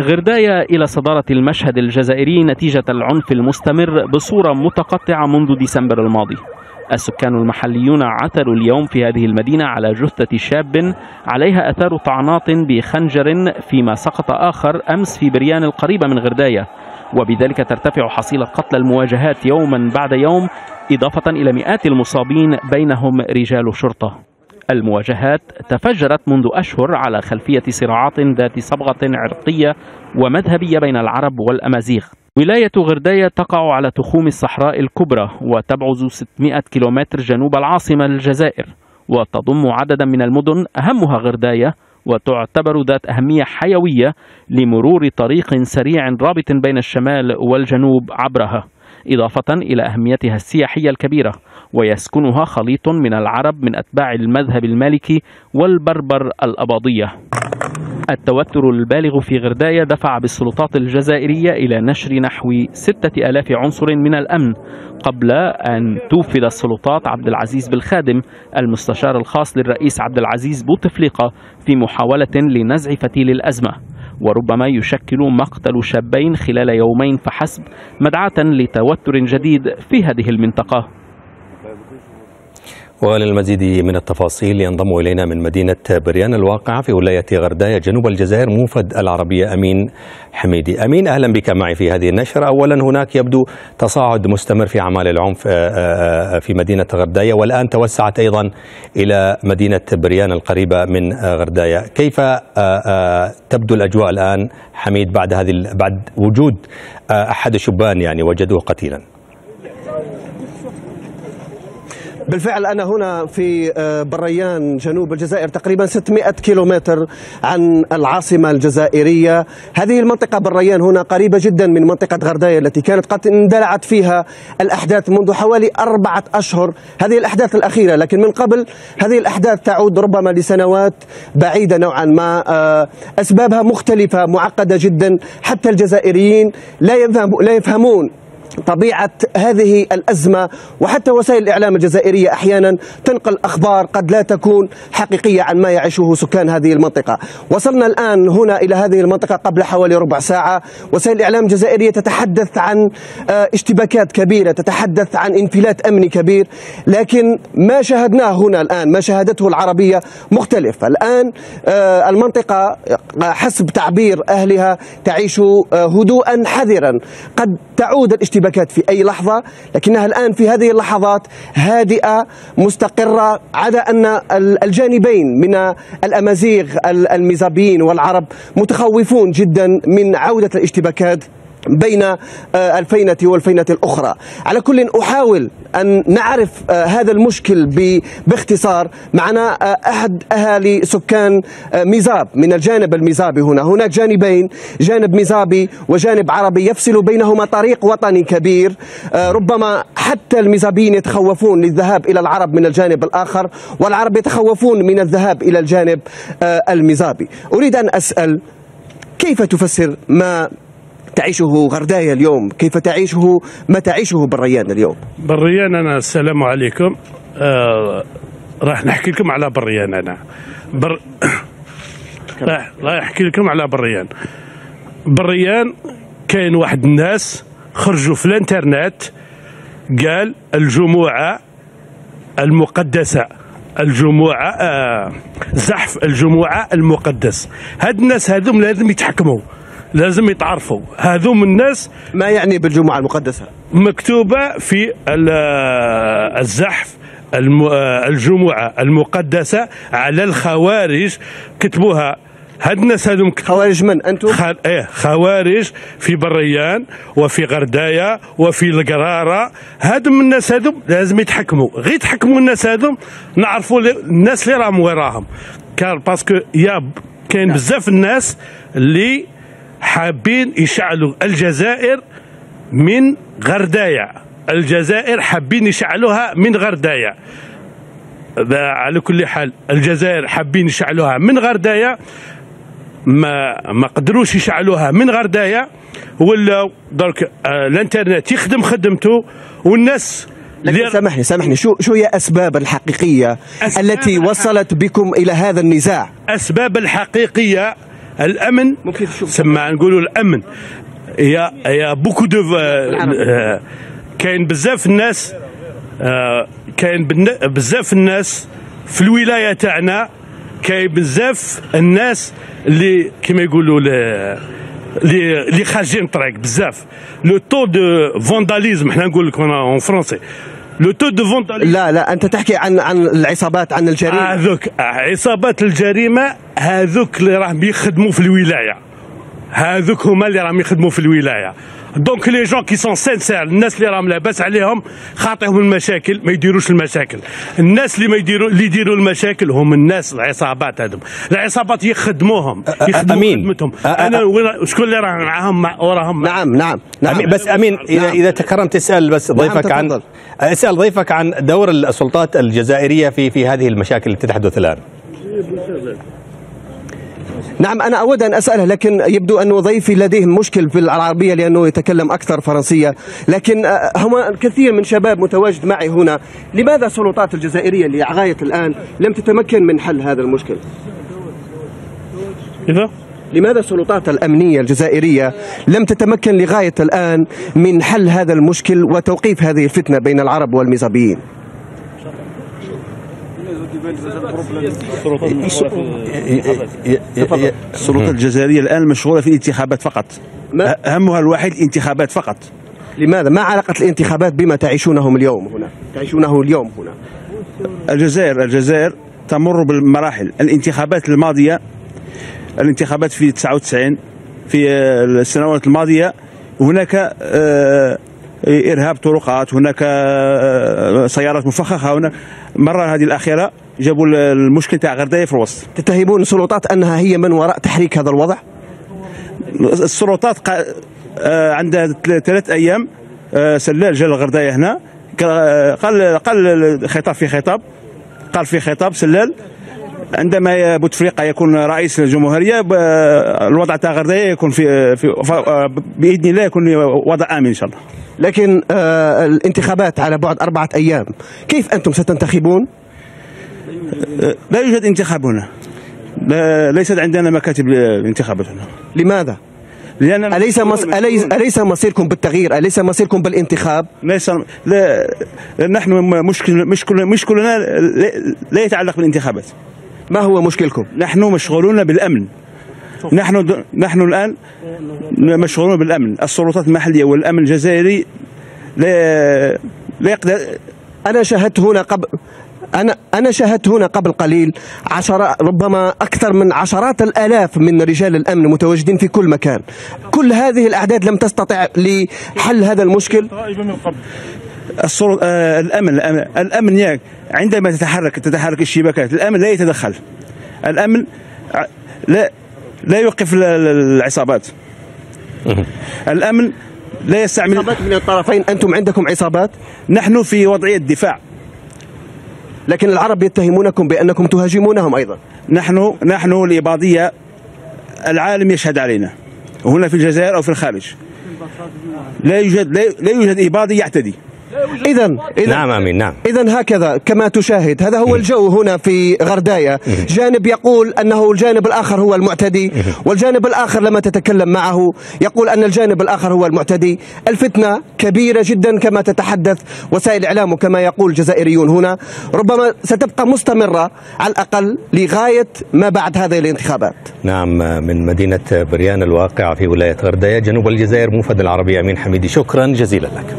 غرداية إلى صدارة المشهد الجزائري نتيجة العنف المستمر بصورة متقطعة منذ ديسمبر الماضي. السكان المحليون عثروا اليوم في هذه المدينة على جثة شاب عليها أثار طعنات بخنجر فيما سقط آخر أمس في بريان القريبة من غرداية. وبذلك ترتفع حصيلة قتل المواجهات يوما بعد يوم إضافة إلى مئات المصابين بينهم رجال شرطة. المواجهات تفجرت منذ أشهر على خلفية صراعات ذات صبغة عرقية ومذهبية بين العرب والأمازيغ. ولاية غرداية تقع على تخوم الصحراء الكبرى وتبعد 600 كيلومتر جنوب العاصمة الجزائر وتضم عددا من المدن أهمها غرداية وتعتبر ذات أهمية حيوية لمرور طريق سريع رابط بين الشمال والجنوب عبرها. إضافة إلى أهميتها السياحية الكبيرة ويسكنها خليط من العرب من أتباع المذهب المالكي والبربر الأباضية. التوتر البالغ في غرداية دفع بالسلطات الجزائرية إلى نشر نحو ستة ألاف عنصر من الأمن قبل أن توفد السلطات عبد العزيز بالخادم المستشار الخاص للرئيس عبد العزيز بوتفليقة في محاولة لنزع فتيل الأزمة. وربما يشكل مقتل شابين خلال يومين فحسب مدعاة لتوتر جديد في هذه المنطقة. وللمزيد من التفاصيل ينضم إلينا من مدينة بريان الواقعة في ولاية غرداية جنوب الجزائر موفد العربية أمين حميدي. أمين أهلا بك معي في هذه النشرة. أولا هناك يبدو تصاعد مستمر في أعمال العنف في مدينة غرداية والآن توسعت أيضا إلى مدينة بريان القريبة من غرداية. كيف تبدو الأجواء الآن حميد بعد هذه بعد وجود أحد الشبان يعني وجدوه قتيلا؟ بالفعل أنا هنا في بريان جنوب الجزائر تقريبا 600 كيلومتر عن العاصمة الجزائرية. هذه المنطقة بريان هنا قريبة جدا من منطقة غرداية التي كانت قد اندلعت فيها الأحداث منذ حوالي أربعة أشهر. هذه الأحداث الأخيرة لكن من قبل هذه الأحداث تعود ربما لسنوات بعيدة نوعا ما. أسبابها مختلفة معقدة جدا. حتى الجزائريين لا لا يفهمون طبيعة هذه الأزمة وحتى وسائل الإعلام الجزائرية أحيانا تنقل أخبار قد لا تكون حقيقية عن ما يعيشه سكان هذه المنطقة. وصلنا الآن هنا إلى هذه المنطقة قبل حوالي ربع ساعة. وسائل الإعلام الجزائرية تتحدث عن اشتباكات كبيرة تتحدث عن انفلات أمني كبير. لكن ما شاهدناه هنا الآن ما شاهدته العربية مختلف الآن المنطقة حسب تعبير أهلها تعيش هدوءا حذرا. قد تعود الاشتباكات الاشتباكات في أي لحظة لكنها الآن في هذه اللحظات هادئة مستقرة عدا أن الجانبين من الأمازيغ الميزابيين والعرب متخوفون جدا من عودة الاشتباكات. بين الفينة والفينة الأخرى. على كل أحاول أن نعرف هذا المشكل باختصار معنا أحد أهالي سكان ميزاب. من الجانب الميزابي هنا هناك جانبين جانب ميزابي وجانب عربي يفصل بينهما طريق وطني كبير. ربما حتى الميزابيين يتخوفون للذهاب إلى العرب من الجانب الآخر والعرب يتخوفون من الذهاب إلى الجانب الميزابي. أريد أن أسأل كيف تفسر ما تعيشه غرداية اليوم؟ كيف تعيشه؟ ما تعيشه بريان اليوم؟ بريان أنا السلام عليكم. آه راح نحكي لكم على بريان أنا. بر... راح راح نحكي لكم على بريان بريان كاين واحد الناس خرجوا في الانترنت قال الجموعة المقدسة الجموعة آه زحف الجموعة المقدس. هاد الناس هذوم لازم يتحكموا. لازم يتعرفوا. هذوم الناس ما يعني بالجمعة المقدسة؟ مكتوبة في الزحف الجمعة المقدسة على الخوارج. كتبوها. هاد الناس هذوم خوارج من؟ أنتم؟ خ... إيه خوارج في بريان وفي غردايه وفي القرارة. هادم الناس هذوم لازم يتحكموا. غير يتحكموا الناس هذوم نعرفوا الناس اللي راهم وراهم. كان باسكو يا كاين بزاف الناس اللي حابين يشعلوا الجزائر من غرداية الجزائر حابين يشعلوها من غرداية على كل حال الجزائر حابين يشعلوها من غرداية ما ما قدروش يشعلوها من غرداية ولا درك آه الانترنت يخدم خدمته. والناس لكن سامحني سامحني. شو شو هي أسباب الحقيقية أسباب التي وصلت بكم إلى هذا النزاع؟ أسباب الحقيقية الأمن سمع نقولوا الأمن. y a y a beaucoup de آه، كاين بزاف الناس آه، كاين بزاف الناس في الولاية تاعنا كاين بزاف الناس اللي كما يقولوا ل- اللي خارجين طريق بزاف. le taux de vandalisme حنا نقول لك en français le taux de لا لا أنت تحكي عن عن العصابات عن الجريمة. هذوك عصابات الجريمة هذوك اللي راهم يخدموا في الولاية. هذوك هما اللي راهم يخدموا في الولاية. donc les gens qui sont sincères الناس اللي راهم لاباس عليهم خاطئهم المشاكل ما يديروش المشاكل. الناس اللي ما يديروا اللي يديروا المشاكل هم الناس العصابات هذوم العصابات يخدموا يخدموا أمين. خدمتهم. أنا شكون اللي راه معاهم؟ مع- وراهم مع- نعم نعم نعم. أمين. بس أمين اذا نعم. اذا تكرمت اسأل بس ضيفك عن تفضل. اسأل ضيفك عن دور السلطات الجزائرية في في هذه المشاكل التي تحدث الآن. نعم أنا أود أن أسأله لكن يبدو أن ضيفي لديه مشكل في العربية لأنه يتكلم أكثر فرنسية. لكن آه، هم كثير من شباب متواجد معي هنا. لماذا السلطات الجزائرية لغاية الآن لم تتمكن من حل هذا المشكل؟ إذا لماذا السلطات الأمنية الجزائرية لم تتمكن لغاية الآن من حل هذا المشكل وتوقيف هذه الفتنة بين العرب والمزابيين السلطات الجزائرية الآن مشغوله في الانتخابات فقط. ما- همها الوحيد الانتخابات فقط. لماذا؟ ما علاقة الانتخابات بما تعيشونه اليوم هنا؟ تعيشونه اليوم هنا. الجزائر الجزائر تمر بالمراحل. الانتخابات الماضية الانتخابات في 99 في السنوات الماضية هناك آه، إرهاب طرقات هناك آه، سيارات مفخخة هنا المره هذه الأخيرة جابوا المشكل تاع غردايه في الوسط تتهمون السلطات أنها هي من وراء تحريك هذا الوضع السلطات. آه، عندها ثلاث أيام آه، سلال جا الغردايه هنا قال قال قال خطاب في خطاب قال في خطاب سلال عندما بوتفليقه يكون رئيس الجمهورية الوضع تاع يكون في, في بإذن الله يكون وضع آمن إن شاء الله. لكن آه الانتخابات على بعد أربعة أيام كيف أنتم ستنتخبون؟ آه، لا يوجد انتخاب هنا. لا ليست عندنا مكاتب الانتخابات هنا. لماذا؟ لأن أليس, مص... أليس, أليس مصيركم بالتغيير؟ أليس مصيركم بالانتخاب؟ ليس لا نحن مشكل مشكل مشكلنا لا- لا يتعلق بالانتخابات. ما هو مشكلكم؟ نحن مشغولون بالأمن. نحن د- نحن الآن مشغولون بالأمن. السلطات المحلية والأمن الجزائري لا لا يقدر أنا شاهدت هنا قبل أنا أنا شاهدت هنا قبل قليل عشرات ربما أكثر من عشرات الآلاف من رجال الأمن متواجدين في كل مكان. كل هذه الأعداد لم تستطع لحل هذا المشكل؟ السلطة آه الأمن الأمن, الأمن ياك عندما تتحرك تتحرك الشبكات الأمن لا يتدخل. الأمن لا لا يوقف ال- ال- العصابات. الأمن لا يستعمل عصابات من الطرفين أنتم عندكم عصابات؟ نحن في وضعية دفاع. لكن العرب يتهمونكم بأنكم تهاجمونهم أيضا. نحن نحن الإباضية العالم يشهد علينا. هنا في الجزائر أو في الخارج. لا يوجد لا لا يوجد إباضي يعتدي. إذا نعم آمين نعم. إذا هكذا كما تشاهد هذا هو الجو هنا في غرداية. جانب يقول أنه الجانب الآخر هو المعتدي والجانب الآخر لما تتكلم معه يقول أن الجانب الآخر هو المعتدي. الفتنة كبيرة جدا كما تتحدث وسائل الإعلام وكما يقول الجزائريون هنا. ربما ستبقى مستمرة على الأقل لغاية ما بعد هذه الانتخابات. نعم من مدينة بريان الواقعه في ولاية غرداية جنوب الجزائر موفد العربيه أمين حميدي. شكرا جزيلا لك.